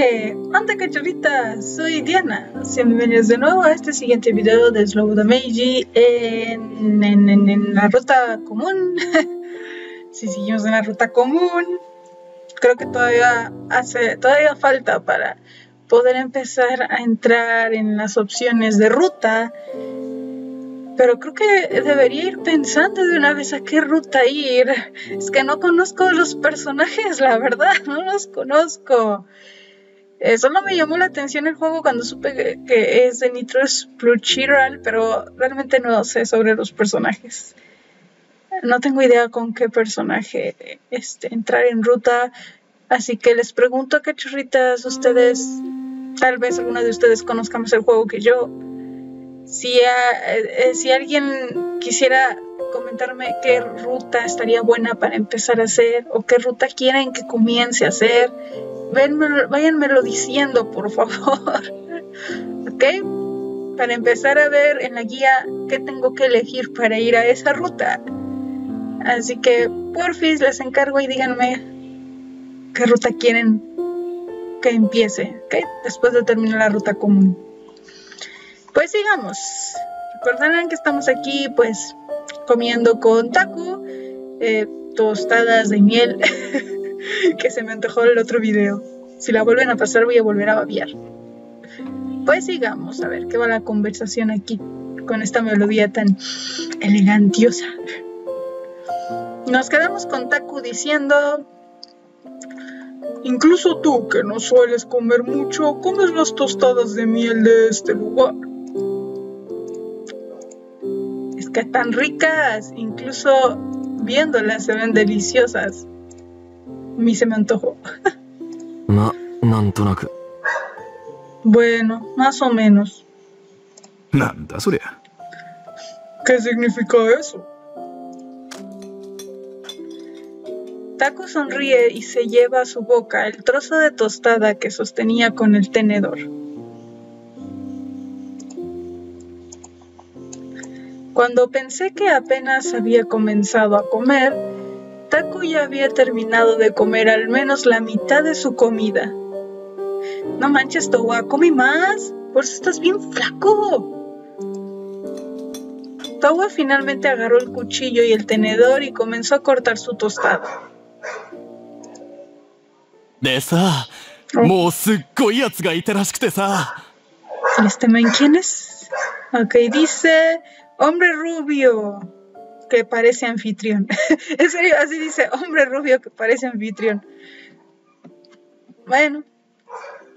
¿Qué onda cachorritas? Soy Diana. Bienvenidos de nuevo a este siguiente video de Slow Meiji en, en, en, en la ruta común. si seguimos en la ruta común, creo que todavía hace, todavía falta para poder empezar a entrar en las opciones de ruta. Pero creo que debería ir pensando de una vez a qué ruta ir. Es que no conozco los personajes, la verdad, no los conozco. Eh, solo me llamó la atención el juego cuando supe que, es de Nitro Spluchiral, pero realmente no sé sobre los personajes. No tengo idea con qué personaje este, entrar en ruta, así que les pregunto a cachorritas, ustedes, tal vez alguna de ustedes conozca más el juego que yo. Si, eh, si alguien quisiera comentarme qué ruta estaría buena para empezar a hacer o qué ruta quieren que comience a hacer, váyanmelo diciendo, por favor. ¿Ok? Para empezar a ver en la guía qué tengo que elegir para ir a esa ruta. Así que, porfis, les encargo y díganme qué ruta quieren que empiece, ¿ok? Después de terminar la ruta común. Pues sigamos. Recordarán que estamos aquí, pues, comiendo con taco, eh, tostadas de miel. que se me antojó el otro video. Si la vuelven a pasar voy a volver a babiar. Pues sigamos a ver qué va la conversación aquí con esta melodía tan elegantiosa. Nos quedamos con Taku diciendo... Incluso tú, que no sueles comer mucho, comes las tostadas de miel de este lugar. Es que están ricas, incluso viéndolas se ven deliciosas se me antojó. Bueno, más o menos. ¿Qué significa eso? Taco sonríe y se lleva a su boca el trozo de tostada que sostenía con el tenedor. Cuando pensé que apenas había comenzado a comer, Taku ya había terminado de comer al menos la mitad de su comida. No manches, Towa, come más. Por eso estás bien flaco. Towa finalmente agarró el cuchillo y el tenedor y comenzó a cortar su tostada. De sa, oh. ¿Este men quién es? Ok, dice hombre rubio que parece anfitrión. en serio, así dice, hombre rubio que parece anfitrión. Bueno,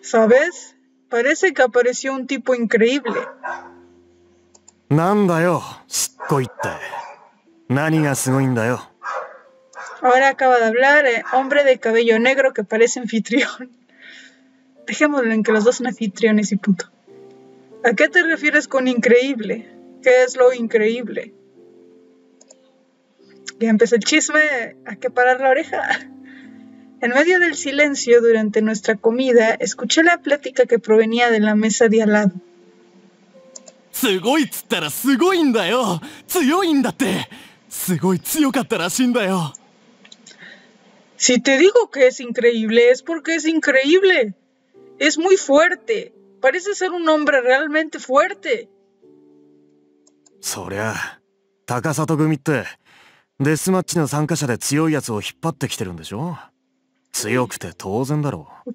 ¿sabes? Parece que apareció un tipo increíble. Ahora acaba de hablar, eh, hombre de cabello negro que parece anfitrión. Dejémoslo en que los dos son anfitriones y punto. ¿A qué te refieres con increíble? ¿Qué es lo increíble? Ya empezó el chisme, hay que parar la oreja. En medio del silencio durante nuestra comida, escuché la plática que provenía de la mesa de al lado. Si te digo que es increíble, es porque es increíble. Es muy fuerte. Parece ser un hombre realmente fuerte. そりゃ、高里組って デスマッチの参加者で強いやつを引っ張ってきてるんでしょ強くて当然だろう。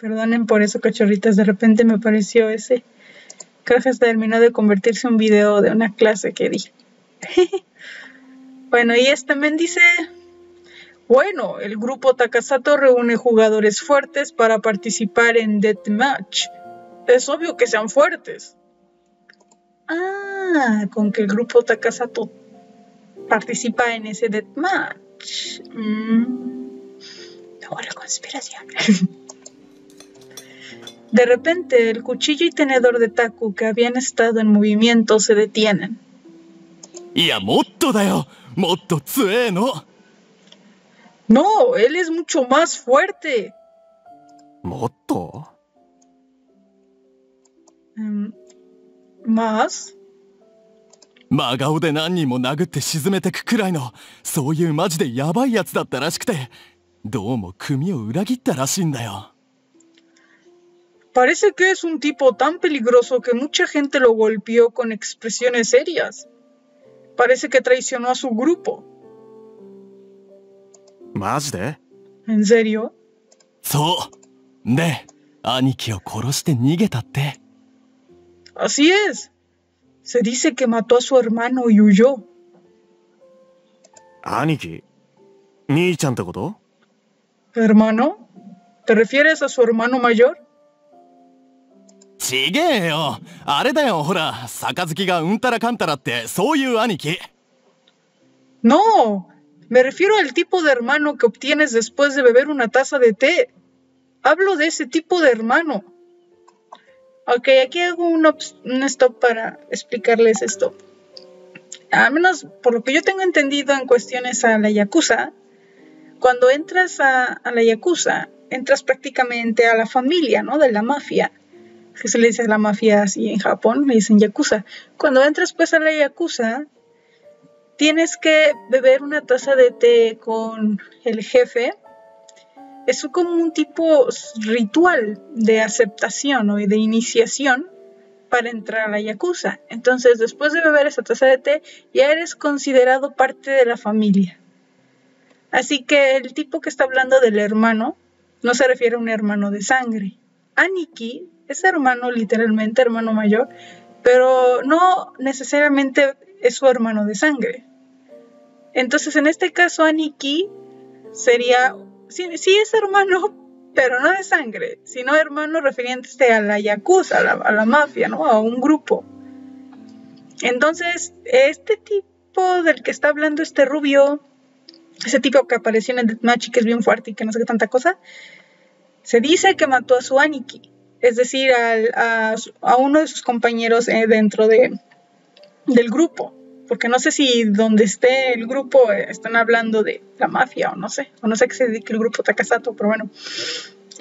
Perdonen por eso, cachorritas. De repente me pareció ese. Creo que terminó de convertirse en un video de una clase que di. bueno, y este también dice. Bueno, el grupo Takasato reúne jugadores fuertes para participar en Deathmatch. Es obvio que sean fuertes. Ah, con que el grupo Takasato participa en ese deathmatch. Mm. la conspiración. De repente, el cuchillo y tenedor de Taku que habían estado en movimiento se detienen. No, él es mucho más fuerte. ¿Motto? Mm, ¿Más? 真顔で何人も殴って沈めてくくらいのそういうマジでヤバいやつだったらしくてどうも組を裏切ったらしいんだよ Parece que es un tipo tan peligroso que mucha gente lo golpeó con expresiones serias. Parece que traicionó a su grupo. ¿Más de? ¿En serio? そうで兄貴を殺して逃げたって Así es. Se dice que mató a su hermano y huyó. 兄貴兄ちゃんってこと ¿Hermano? ¿Te refieres a su hermano mayor? ちげえよあれだよほら杯がうんたらかんたらってそういう兄貴 No, me refiero al tipo de hermano que obtienes después de beber una taza de té. Hablo de ese tipo de hermano. Ok, aquí hago un, stop para explicarles esto. Al menos por lo que yo tengo entendido en cuestiones a la Yakuza, cuando entras a, a la Yakuza, entras prácticamente a la familia, ¿no? De la mafia. Que se le dice a la mafia así en Japón, le dicen Yakuza. Cuando entras pues a la Yakuza, tienes que beber una taza de té con el jefe. Es como un tipo ritual de aceptación o de iniciación para entrar a la Yakuza. Entonces, después de beber esa taza de té, ya eres considerado parte de la familia. Así que el tipo que está hablando del hermano no se refiere a un hermano de sangre. Aniki es hermano, literalmente hermano mayor, pero no necesariamente es su hermano de sangre. Entonces, en este caso, Aniki sería, sí, es hermano, pero no de sangre, sino hermano refiriéndose a la yakuza, a la, mafia, ¿no? A un grupo. Entonces, este tipo del que está hablando este rubio, ese tipo que apareció en el Deathmatch y que es bien fuerte y que no sé qué tanta cosa, se dice que mató a su Aniki, es decir, a uno de sus compañeros eh, dentro de, del grupo porque no sé si donde esté el grupo eh, están hablando de la mafia o no sé, o no sé qué se dedica el grupo Takasato, pero bueno.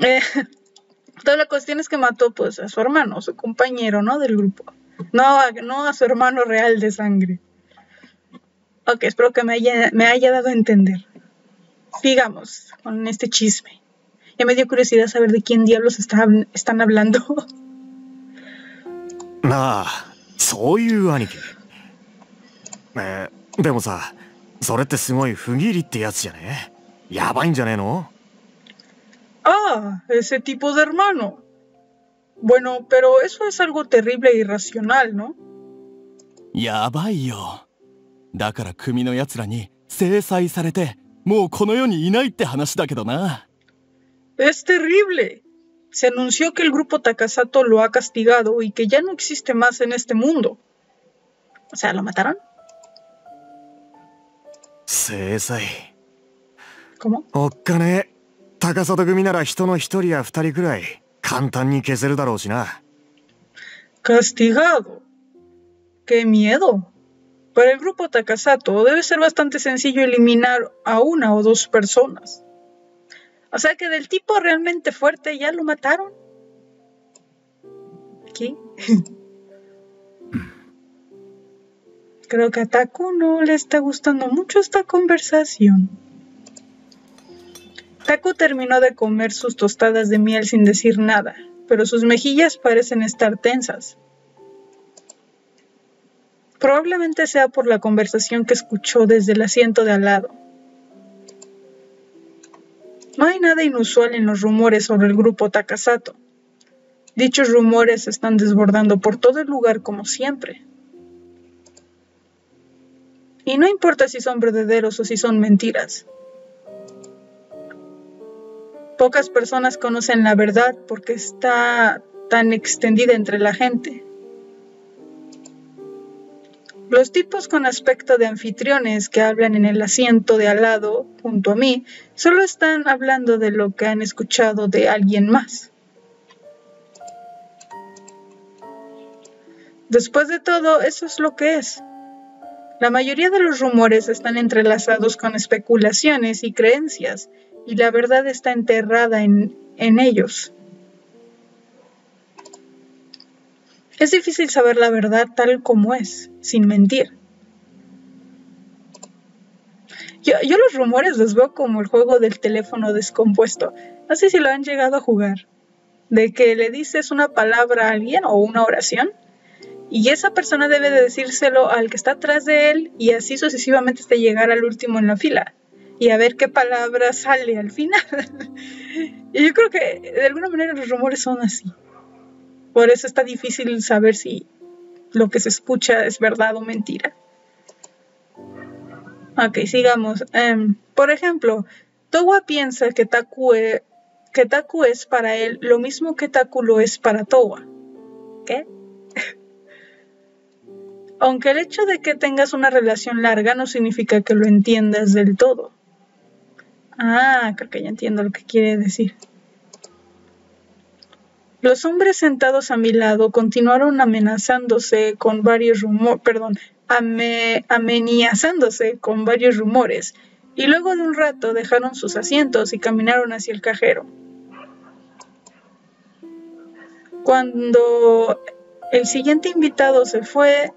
Eh, toda la cuestión es que mató pues a su hermano, su compañero, ¿no? Del grupo. No, no a su hermano real de sangre. Ok, espero que me haya, me haya dado a entender. Sigamos con este chisme. Ya me dio curiosidad saber de quién diablos está, están hablando. Ah, soy Aniki. えーでもさそれってすごい不義理ってやつじゃねやばいんじゃねえの Ah, ese tipo de hermano. Bueno, pero eso es algo terrible e irracional, ¿no? やばいよだから組のやつらに制裁されてもうこの世にいないって話だけどな Es terrible. Se anunció que el grupo Takasato lo ha castigado y que ya no existe más en este mundo. O sea, ¿lo mataron? 制裁 ¿Cómo? おっかねえ高里組なら人の一人や二人くらい簡単に消せるだろうしな Castigado. ¡Qué miedo! Para el grupo Takasato debe ser bastante sencillo eliminar a una o dos personas. O sea que del tipo realmente fuerte ya lo mataron. ¿Qué? Creo que a Taku no le está gustando mucho esta conversación. Taku terminó de comer sus tostadas de miel sin decir nada, pero sus mejillas parecen estar tensas. Probablemente sea por la conversación que escuchó desde el asiento de al lado. No hay nada inusual en los rumores sobre el grupo Takasato. Dichos rumores están desbordando por todo el lugar como siempre. Y no importa si son verdaderos o si son mentiras. Pocas personas conocen la verdad porque está tan extendida entre la gente. Los tipos con aspecto de anfitriones que hablan en el asiento de al lado, junto a mí, solo están hablando de lo que han escuchado de alguien más. Después de todo, eso es lo que es. La mayoría de los rumores están entrelazados con especulaciones y creencias, y la verdad está enterrada en, en ellos. Es difícil saber la verdad tal como es, sin mentir. Yo, yo los rumores los veo como el juego del teléfono descompuesto. No sé si lo han llegado a jugar. de que le dices una palabra a alguien o una oración y esa persona debe de decírselo al que está atrás de él y así sucesivamente hasta llegar al último en la fila y a ver qué palabra sale al final. y yo creo que de alguna manera los rumores son así. Por eso está difícil saber si lo que se escucha es verdad o mentira. Ok, sigamos. Em, por ejemplo, Towa piensa que Taku, e, que Taku es para él lo mismo que Taku lo es para Towa. ¿Qué? Aunque el hecho de que tengas una relación larga no significa que lo entiendas del todo. Ah, creo que ya entiendo lo que quiere decir. Los hombres sentados a mi lado continuaron amenazándose con varios rumores, perdón, amenazándose con varios rumores, y luego de un rato dejaron sus asientos y caminaron hacia el cajero. Cuando el siguiente invitado se fue,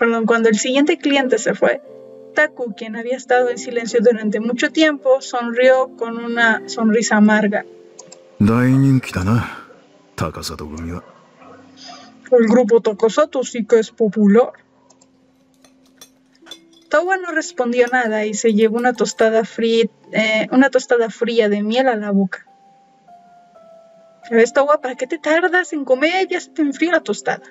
perdón, cuando el siguiente cliente se fue, Taku, quien había estado en silencio durante mucho tiempo, sonrió con una sonrisa amarga. El grupo Takasato sí que es popular. Towa no respondió nada y se llevó una tostada fría, eh, una tostada fría de miel a la boca. ¿Sabes, Towa? ¿Para qué te tardas en comer? Ya se te enfrió la tostada.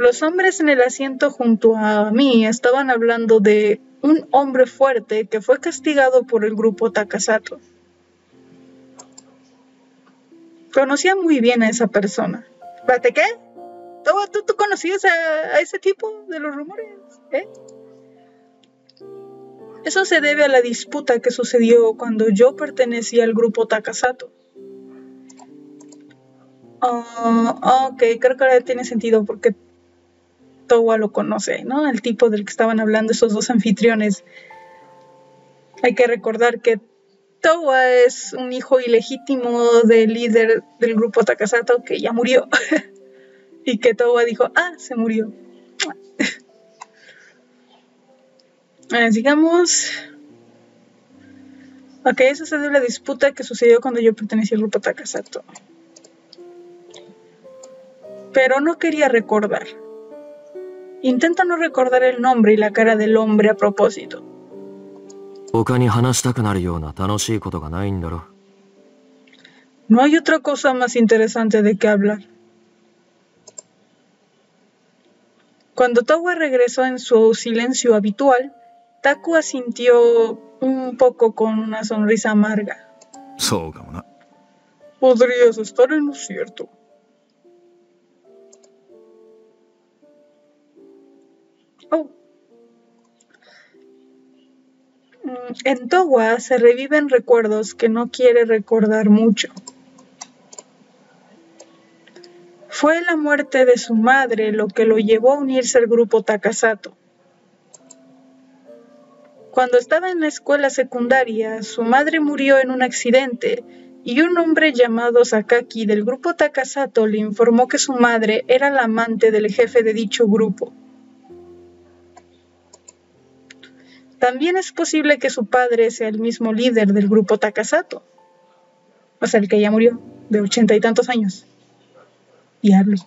Los hombres en el asiento junto a mí estaban hablando de un hombre fuerte que fue castigado por el grupo Takasato. Conocía muy bien a esa persona. ¿Bate qué? ¿Tú, tú, conocías a, ese tipo de los rumores? ¿Eh? Eso se debe a la disputa que sucedió cuando yo pertenecía al grupo Takasato. Oh, ok, creo que ahora tiene sentido porque Towa lo conoce, ¿no? El tipo del que estaban hablando esos dos anfitriones. Hay que recordar que Towa es un hijo ilegítimo del líder del grupo Takasato que ya murió. y que Towa dijo, ah, se murió. sigamos. Ok, eso se la disputa que sucedió cuando yo pertenecía al grupo Takasato. Pero no quería recordar. Intenta no recordar el nombre y la cara del hombre a propósito. No hay otra cosa más interesante de qué hablar. Cuando Towa regresó en su silencio habitual, Taku asintió un poco con una sonrisa amarga. Podrías estar en lo cierto. Mm, en Towa se reviven recuerdos que no quiere recordar mucho. Fue la muerte de su madre lo que lo llevó a unirse al grupo Takasato. Cuando estaba en la escuela secundaria, su madre murió en un accidente y un hombre llamado Sakaki del grupo Takasato le informó que su madre era la amante del jefe de dicho grupo. También es posible que su padre sea el mismo líder del grupo Takasato. O sea, el que ya murió, de ochenta y tantos años. Diablo.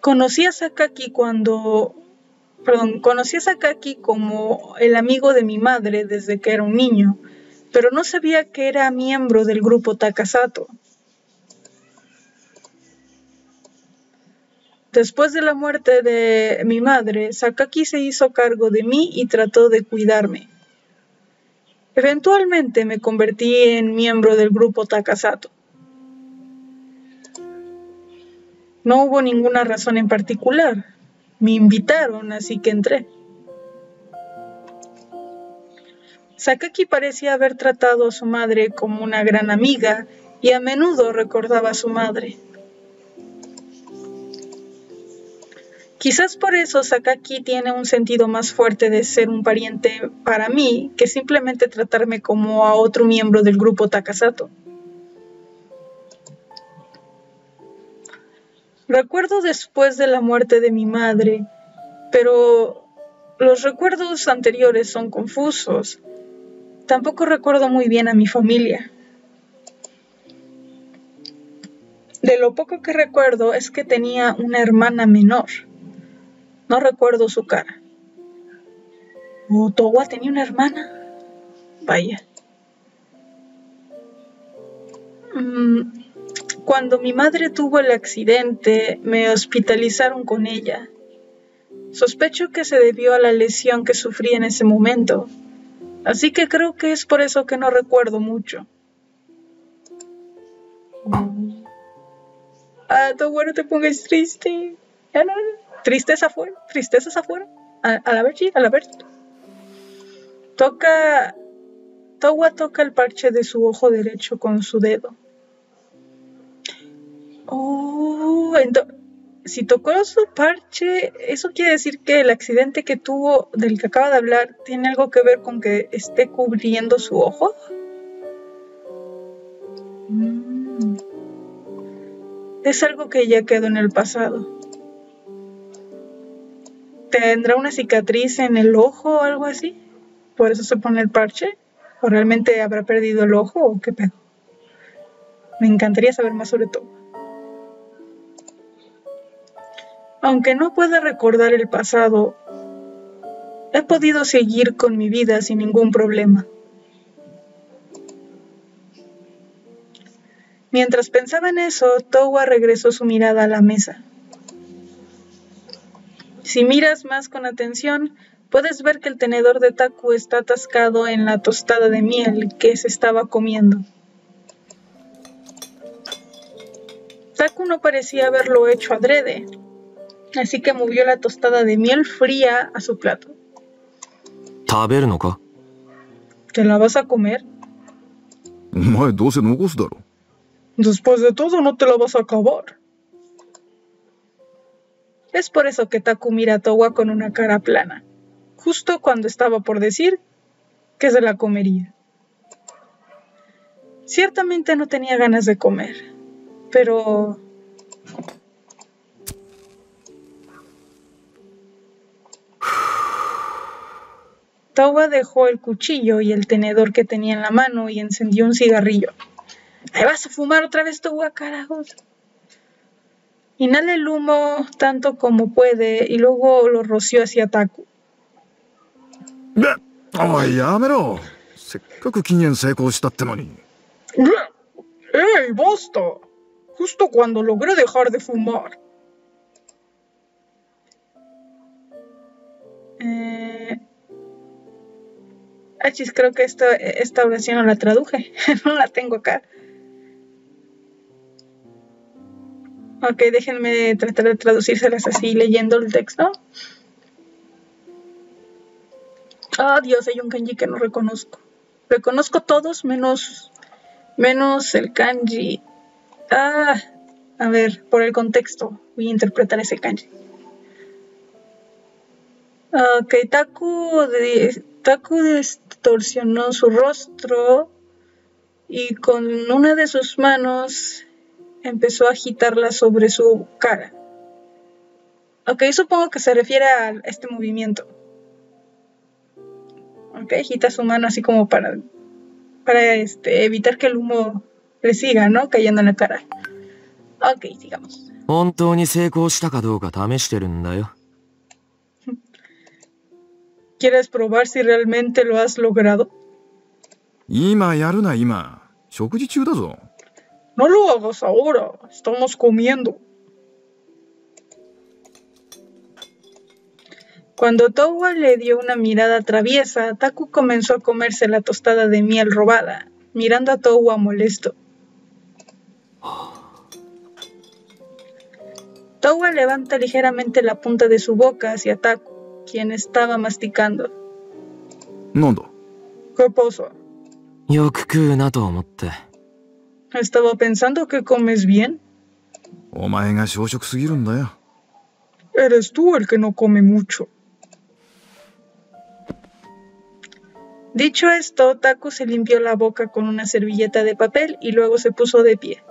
Conocí a Sakaki cuando. Perdón, conocí a Sakaki como el amigo de mi madre desde que era un niño, pero no sabía que era miembro del grupo Takasato. Después de la muerte de mi madre, Sakaki se hizo cargo de mí y trató de cuidarme. Eventualmente me convertí en miembro del grupo Takasato. No hubo ninguna razón en particular. Me invitaron, así que entré. Sakaki parecía haber tratado a su madre como una gran amiga y a menudo recordaba a su madre. Quizás por eso Sakaki tiene un sentido más fuerte de ser un pariente para mí que simplemente tratarme como a otro miembro del grupo Takasato. Recuerdo después de la muerte de mi madre, pero los recuerdos anteriores son confusos. Tampoco recuerdo muy bien a mi familia. De lo poco que recuerdo es que tenía una hermana menor. No recuerdo su cara. ¿Otowa tenía una hermana? Vaya. Mm, cuando mi madre tuvo el accidente, me hospitalizaron con ella. Sospecho que se debió a la lesión que sufrí en ese momento, así que creo que es por eso que no recuerdo mucho. Ah, todo bueno te pongas triste. Ya no, tristeza afuera, tristezas afuera. A, la a la. Toca. Towa toca el parche de su ojo derecho con su dedo. Oh, entonces, si tocó su parche, eso quiere decir que el accidente que tuvo, del que acaba de hablar, tiene algo que ver con que esté cubriendo su ojo. Mm. Es algo que ya quedó en el pasado. ¿Tendrá una cicatriz en el ojo o algo así? ¿Por eso se pone el parche? ¿O realmente habrá perdido el ojo o qué pedo? Me encantaría saber más sobre todo. Aunque no pueda recordar el pasado, he podido seguir con mi vida sin ningún problema. Mientras pensaba en eso, Towa regresó su mirada a la mesa. Si miras más con atención, puedes ver que el tenedor de Taku está atascado en la tostada de miel que se estaba comiendo. Taku no parecía haberlo hecho adrede, así que movió la tostada de miel fría a su plato. ¿Te la vas a comer? Después de todo, no te la vas a acabar. Es por eso que Taku mira a Towa con una cara plana, justo cuando estaba por decir que se la comería. Ciertamente no tenía ganas de comer, pero... Towa dejó el cuchillo y el tenedor que tenía en la mano y encendió un cigarrillo. ¡Ahí vas a fumar otra vez tu carajos! Inhala el humo tanto como puede y luego lo roció hacia Taku. ¡Ay, yamero! ¡Ey, basta! Justo cuando logré dejar de fumar. Eh... Achis, creo que esta, esta oración no la traduje. no la tengo acá. Ok, déjenme tratar de traducírselas así leyendo el texto. Ah, Dios, hay un kanji que no reconozco. Reconozco todos menos, menos el kanji. Ah, a ver, por el contexto voy a interpretar ese kanji. Ok, Taku, Taku distorsionó su rostro y con una de sus manos empezó a agitarla sobre su cara. Ok, supongo que se refiere a este movimiento. Ok, agita su mano así como para, para este, evitar que el humo le siga, ¿no? Cayendo en la cara. Ok, sigamos. ¿Quieres probar si realmente lo has logrado? No lo hagas ahora, estamos comiendo. Cuando Towa le dio una mirada traviesa, Taku comenzó a comerse la tostada de miel robada, mirando a Towa molesto. Towa levanta ligeramente la punta de su boca hacia Taku, quien estaba masticando. ¿Qué pasa? Estaba pensando que comes bien. Eres tú el que no come mucho. Dicho esto, Taku se limpió la boca con una servilleta de papel y luego se puso de pie.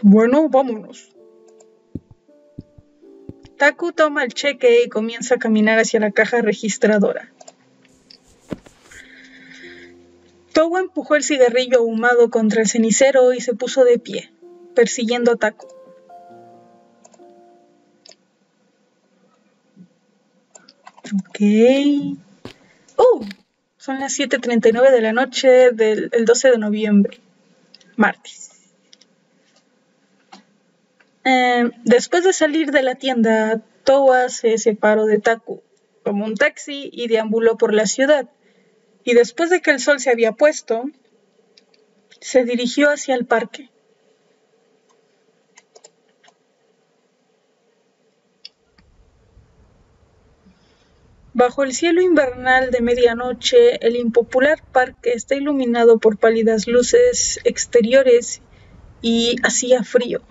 Bueno, vámonos. Taku toma el cheque y comienza a caminar hacia la caja registradora. Towa empujó el cigarrillo ahumado contra el cenicero y se puso de pie, persiguiendo a Taku. Ok. ¡Uh! Son las 7.39 de la noche del el 12 de noviembre, martes. Eh, después de salir de la tienda, Towa se separó de Taku, tomó un taxi y deambuló por la ciudad. Y después de que el sol se había puesto, se dirigió hacia el parque. Bajo el cielo invernal de medianoche, el impopular parque está iluminado por pálidas luces exteriores y hacía frío.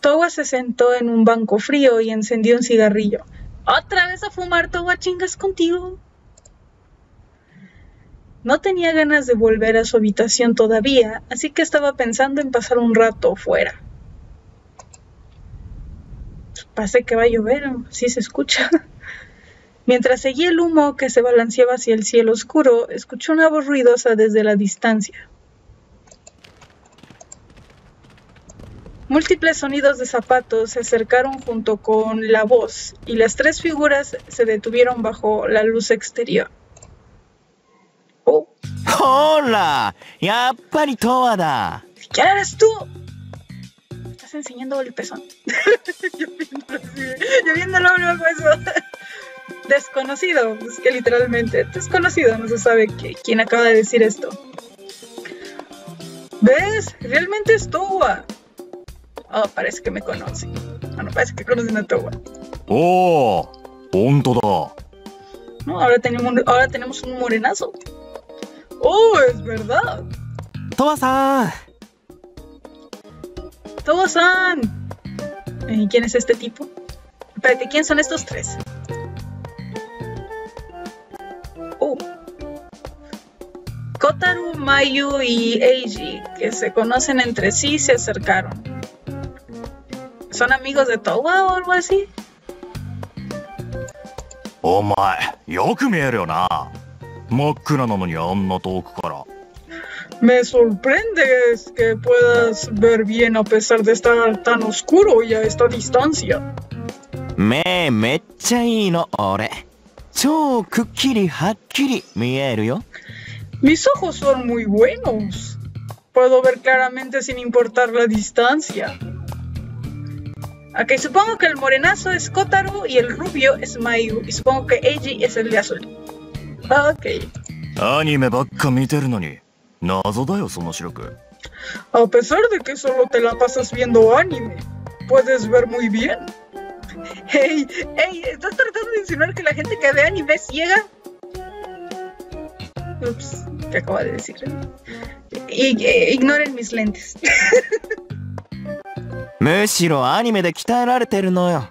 Towa se sentó en un banco frío y encendió un cigarrillo. ¿Otra vez a fumar, Towa, chingas contigo? No tenía ganas de volver a su habitación todavía, así que estaba pensando en pasar un rato fuera. Parece que va a llover, sí se escucha. Mientras seguía el humo que se balanceaba hacia el cielo oscuro, escuchó una voz ruidosa desde la distancia. Múltiples sonidos de zapatos se acercaron junto con la voz y las tres figuras se detuvieron bajo la luz exterior. ¡Oh! ¡Hola! ¡Ya da! ¿Quién eres tú? Estás enseñando el pezón. yo viéndolo yo viéndolo luego eso. Desconocido, es que literalmente, desconocido, no se sabe quién acaba de decir esto. ¿Ves? Realmente es Towa. Oh, parece que me conoce. Ah, no, parece que conocen a Towa. ¡Oh! ¡Punto No, ahora tenemos, ahora tenemos un morenazo. ¡Oh, es verdad! ¡Towa-san! ¡Towa-san! ¿Y quién es este tipo? Espérate, ¿quién son estos tres? Oh. Kotaru, Mayu y Eiji, que se conocen entre sí, se acercaron. ¿Son amigos de Towa o algo así? Me sorprende que puedas ver bien a pesar de estar tan oscuro y a esta distancia. Me, me Mis ojos son muy buenos. Puedo ver claramente sin importar la distancia. Ok, supongo que el morenazo es Kotaro y el rubio es Mayu. Y supongo que Eiji es el de azul. Ok. A pesar de que solo te la pasas viendo anime, puedes ver muy bien. Hey, hey, ¿estás tratando de insinuar que la gente que ve anime es ciega? Ups, ¿qué acabo de decir? Y, eh, ignoren mis lentes. むしろアニメで鍛えられてるのよ。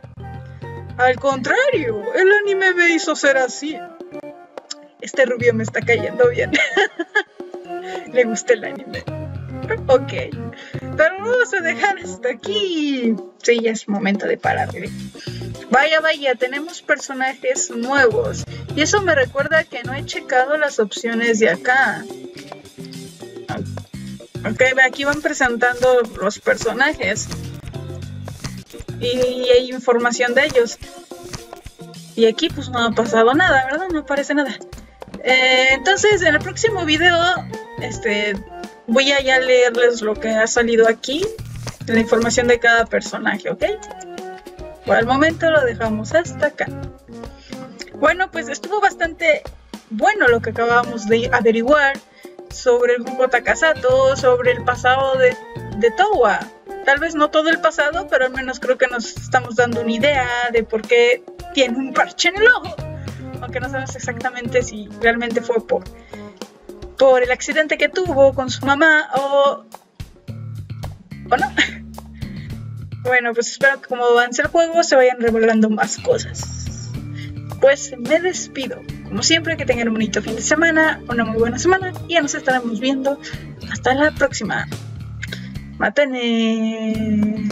Al contrario, el anime me hizo ser así. Este rubio me está cayendo bien. Le gusta el anime. Ok. Pero vamos a dejar hasta aquí. Sí, ya es momento de pararle. Vaya, vaya, tenemos personajes nuevos. Y eso me recuerda que no he checado las opciones de acá. Ok, aquí van presentando los personajes y hay información de ellos. Y aquí pues no ha pasado nada, ¿verdad? No aparece nada. Eh, entonces en el próximo video este, voy a ya leerles lo que ha salido aquí, la información de cada personaje, ¿ok? Por el momento lo dejamos hasta acá. Bueno, pues estuvo bastante bueno lo que acabamos de averiguar sobre el grupo Takasato, sobre el pasado de, de Towa. Tal vez no todo el pasado, pero al menos creo que nos estamos dando una idea de por qué tiene un parche en el ojo. Aunque no sabemos exactamente si realmente fue por, por el accidente que tuvo con su mamá o, o no. Bueno, pues espero que como avance el juego se vayan revelando más cosas. Pues me despido. Como siempre, que tengan un bonito fin de semana, una muy buena semana y ya nos estaremos viendo. Hasta la próxima. またね